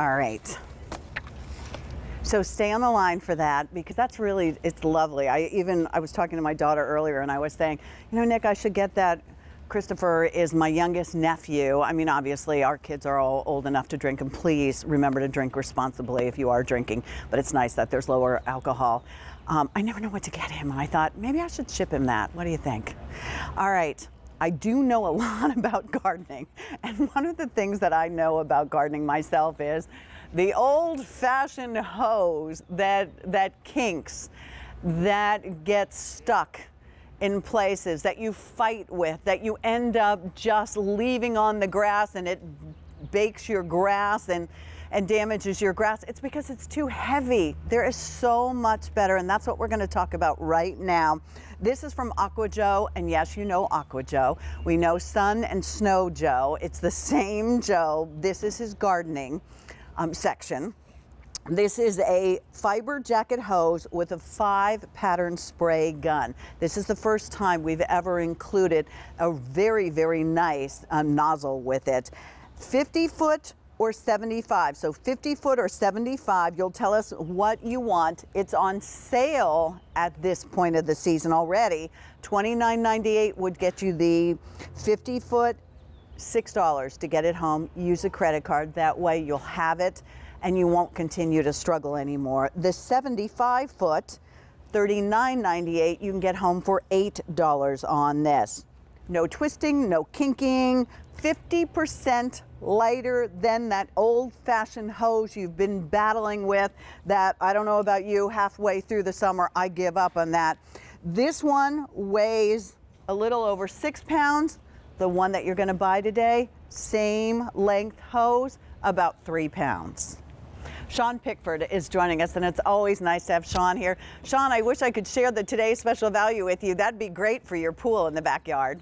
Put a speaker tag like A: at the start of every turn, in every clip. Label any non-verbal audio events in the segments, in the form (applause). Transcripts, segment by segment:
A: All right. So stay on the line for that because that's really it's lovely. I even I was talking to my daughter earlier and I was saying, you know, Nick, I should get that. Christopher is my youngest nephew. I mean, obviously, our kids are all old enough to drink, and please remember to drink responsibly if you are drinking. But it's nice that there's lower alcohol. Um, I never know what to get him, and I thought maybe I should ship him that. What do you think? All right. I do know a (laughs) lot about gardening. And one of the things that I know about gardening myself is the old fashioned hose that, that kinks, that gets stuck in places that you fight with, that you end up just leaving on the grass and it bakes your grass and and damages your grass, it's because it's too heavy. There is so much better, and that's what we're going to talk about right now. This is from Aqua Joe, and yes, you know Aqua Joe. We know Sun and Snow Joe. It's the (laughs) same Joe. This is his gardening um, section. This is a fiber jacket hose with a five pattern spray gun. This is the first time we've ever included a very, very nice uh, nozzle with it. 50 foot or 75. So 50 foot or 75, you'll tell us what you want. It's on sale at this point of the season already. $29.98 would get you the 50 foot, $6 to get it home. Use a credit card. That way you'll have it and you won't continue to struggle anymore. The 75 foot, $39.98, you can get home for $8 on this. No twisting, no kinking, 50% lighter than that old fashioned hose you've been battling with that I don't know about you halfway through the summer I give up on that this one weighs a little over six pounds the one that you're going to buy today same length hose about three pounds Sean Pickford is joining us, and it's always nice to have Sean here. Sean, I wish I could share the today's special value with you. That'd be great for your pool in the backyard.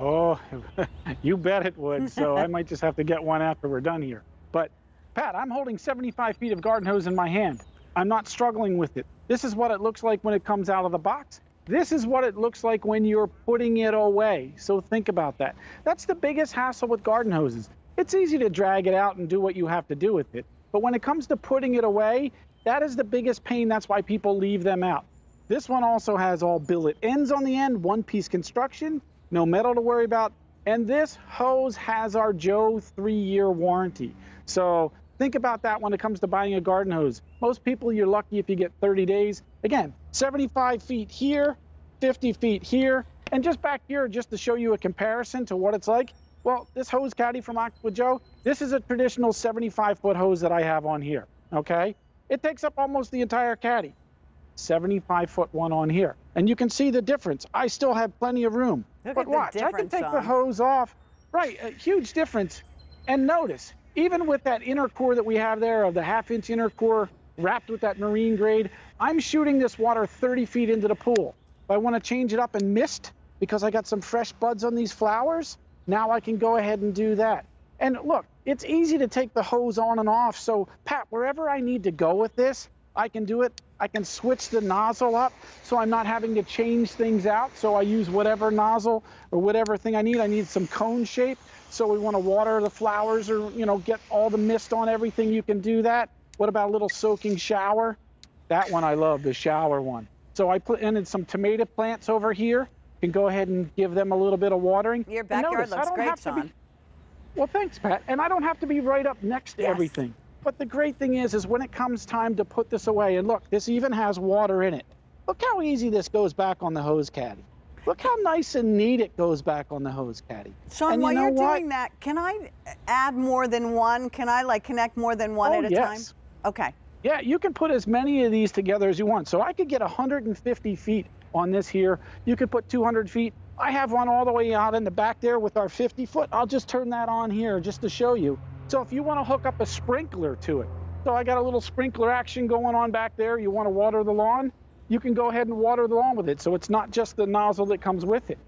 B: Oh, (laughs) you bet it would. So I might just have to get one after we're done here. But Pat, I'm holding 75 feet of garden hose in my hand. I'm not struggling with it. This is what it looks like when it comes out of the box. This is what it looks like when you're putting it away. So think about that. That's the biggest hassle with garden hoses. It's easy to drag it out and do what you have to do with it. But when it comes to putting it away, that is the biggest pain. That's why people leave them out. This one also has all billet ends on the end, one piece construction, no metal to worry about. And this hose has our Joe three year warranty. So think about that when it comes to buying a garden hose. Most people, you're lucky if you get 30 days. Again, 75 feet here, 50 feet here. And just back here, just to show you a comparison to what it's like. Well, this hose caddy from Aqua Joe, this is a traditional 75 foot hose that I have on here. Okay. It takes up almost the entire caddy. 75 foot one on here. And you can see the difference. I still have plenty of room.
A: Look
B: but watch, I can take the hose off. Right, a huge difference. And notice, even with that inner core that we have there of the half inch inner core wrapped with that marine grade, I'm shooting this water 30 feet into the pool. If I want to change it up and mist because I got some fresh buds on these flowers, now I can go ahead and do that. And look, it's easy to take the hose on and off. So Pat, wherever I need to go with this, I can do it. I can switch the nozzle up so I'm not having to change things out. So I use whatever nozzle or whatever thing I need. I need some cone shape. So we want to water the flowers or, you know, get all the mist on everything. You can do that. What about a little soaking shower? That one I love, the shower one. So I put in some tomato plants over here. Can go ahead and give them a little bit of watering.
A: Your backyard
B: notice,
A: looks great, Sean.
B: Be, well, thanks, Pat. And I don't have to be right up next to
A: Yes.
B: everything. But the great thing is, is when it comes time to put this away, and look, this even has water in it. Look how easy this goes back on the hose caddy. Look how nice and neat it goes back on the hose caddy.
A: Sean,
B: and you
A: while you're
B: what?
A: doing that, can I add more than one? Can I like connect more than one
B: Oh,
A: at a
B: yes.
A: time? Okay.
B: Yeah, you can put as many of these together as you want. So I could get 150 feet on this here. You could put 200 feet. I have one all the way out in the back there with our 50 foot. I'll just turn that on here just to show you. So if you want to hook up a sprinkler to it, so I got a little sprinkler action going on back there. You want to water the lawn? You can go ahead and water the lawn with it. So it's not just the nozzle that comes with it.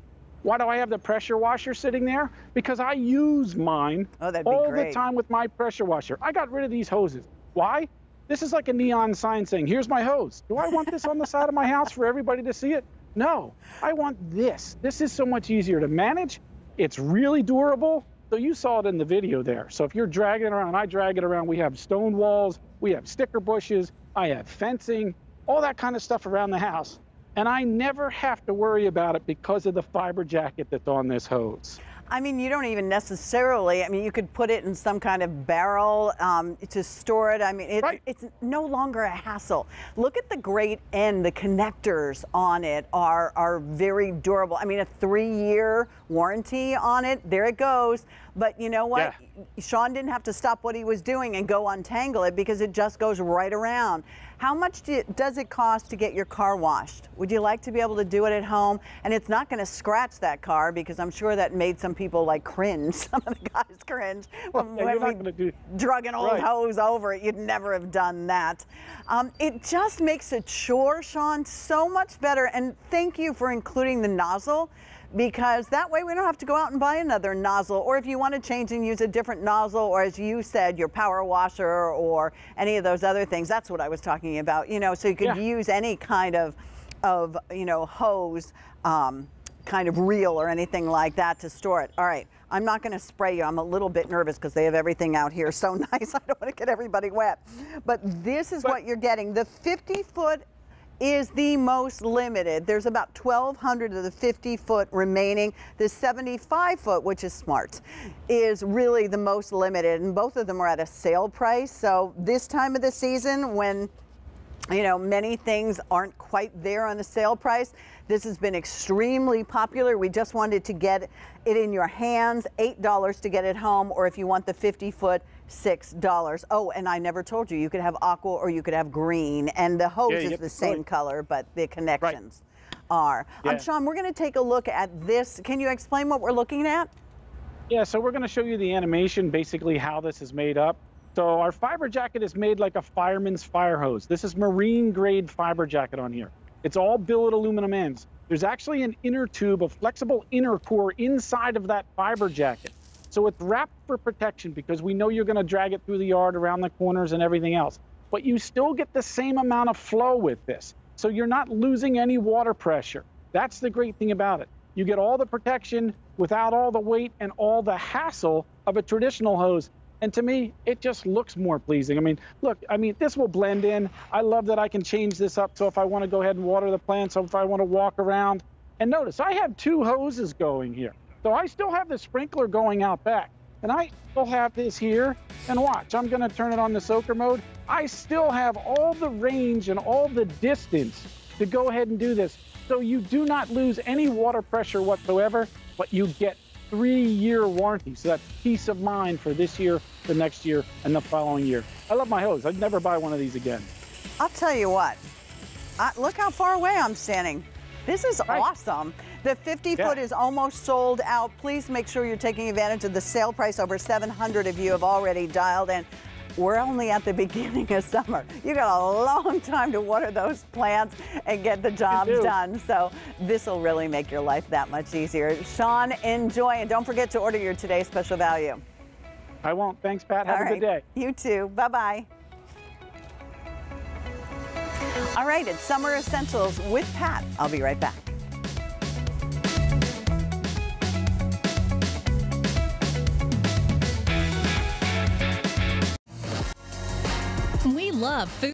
B: Why do I have the pressure washer sitting there? Because I use mine
A: Oh,
B: all the time with my pressure washer. I got rid of these hoses. Why? This is like a neon sign saying, here's my hose. Do I want this on the side of my house for everybody to see it? No, I want this. This is so much easier to manage. It's really durable. So you saw it in the video there. So if you're dragging it around, I drag it around, we have stone walls, we have sticker bushes, I have fencing, all that kind of stuff around the house. And I never have to worry about it because of the fiber jacket that's on this hose.
A: I mean, you don't even necessarily, I mean, you could put it in some kind of barrel um, to store it. I mean, it,
B: Right.
A: it's no longer a hassle. Look at the great end, the connectors on it are, are very durable. I mean, a three year warranty on it, there it goes. But you know what? Sean didn't have to stop what he was doing and go untangle it because it just goes right around. How much do does it cost to get your car washed? Would you like to be able to do it at home? And it's not going to scratch that car because I'm sure that made some people like cringe. (laughs) Some of the guys cringe when,
B: Yeah,
A: when
B: not
A: we
B: do-
A: drug an old
B: Right.
A: hose over it. You'd never have done that. Um, it just makes a chore, Sean, so much better. And thank you for including the nozzle because that way we don't have to go out and buy another nozzle. Or if you want to change and use a different nozzle, or as you said, your power washer or any of those other things. That's what I was talking about. You know, so you could
B: Yeah.
A: use any kind of of you know hose. Um, kind of reel or anything like that to store it. All right, I'm not going to spray you. I'm a little bit nervous because they have everything out here so (laughs) nice. I don't want to get everybody wet. But this is
B: But-
A: what you're getting. The 50 foot is the most limited. There's about 1,200 of the 50 foot remaining. The 75 foot, which is smart, is really the most limited. And both of them are at a sale price. So this time of the season, when you know, many things aren't quite there on the sale price. This has been extremely popular. We just wanted to get it in your hands, $8 to get it home, or if you want the 50 foot, $6. Oh, and I never told you, you could have aqua or you could have green, and the hose
B: Yeah,
A: is
B: get
A: the same
B: choice.
A: color, but the connections are. Um,
B: Yeah.
A: Sean, we're going to take a look at this. Can you explain what we're looking at?
B: Yeah, so we're going to show you the animation, basically how this is made up. So our fiber jacket is made like a fireman's fire hose. This is marine grade fiber jacket on here. It's all billet aluminum ends. There's actually an inner tube, a flexible inner core inside of that fiber jacket. So it's wrapped for protection because we know you're going to drag it through the yard, around the corners, and everything else. But you still get the same amount of flow with this. So you're not losing any water pressure. That's the great thing about it. You get all the protection without all the weight and all the hassle of a traditional hose. And to me, it just looks more pleasing. I mean, look, I mean, this will blend in. I love that I can change this up. So if I want to go ahead and water the plants, so if I want to walk around, and notice I have two hoses going here. So I still have the sprinkler going out back. And I still have this here. And watch, I'm going to turn it on the soaker mode. I still have all the range and all the distance to go ahead and do this. So you do not lose any water pressure whatsoever, but you get three year warranty. So that's peace of mind for this year, the next year, and the following year. I love my hose. I'd never buy one of these again.
A: I'll tell you what. I, look how far away I'm standing. This is
B: Right.
A: awesome. The 50
B: Yeah.
A: foot is almost sold out. Please make sure you're taking advantage of the sale price. Over 700 of you have already dialed in. We're only at the (laughs) beginning of summer. You got a long time to water those plants and get the jobs
B: do.
A: done. So this will really make your life that much easier. Sean, enjoy and don't forget to order your today's special value.
B: I won't. Thanks, Pat. Have
A: All
B: a good day.
A: You too. Bye bye. All right, it's Summer Essentials with Pat. I'll be right back.
C: Love food.